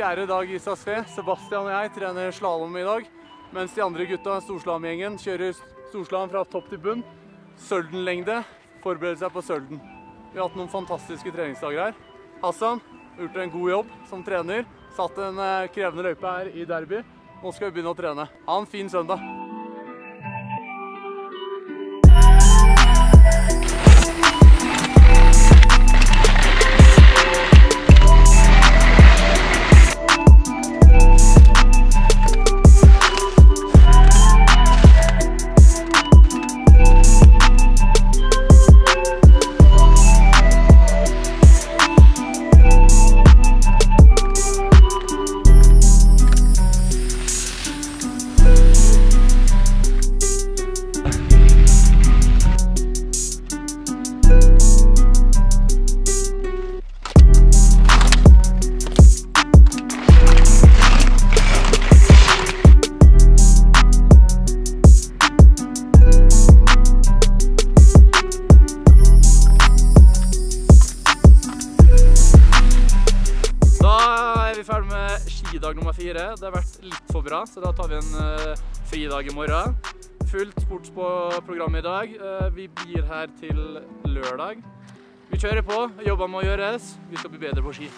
fjerde dag i SAS-fe. Sebastian og jeg trener slalåm i dag. Mens de andre gutta, storslalåmgjengen, kjører storslalåm fra topp til bunn. Søldenlengde. Forbereder seg på sølden. Vi har hatt noen fantastiske treningsdager her. Hassan har gjort en god jobb som trener. Satt en eh, krevende løype her i Derby. Nå skal vi begynne å trene. Ha en fin søndag. Skidag nummer fire. Det har vært litt for bra, så da tar vi en uh, fridag i morgen. Fullt sports på programmet i dag. Eh, vi blir her til lørdag. Vi kjører på. Jobber må gjøres. Vi skal bli bedre på ski.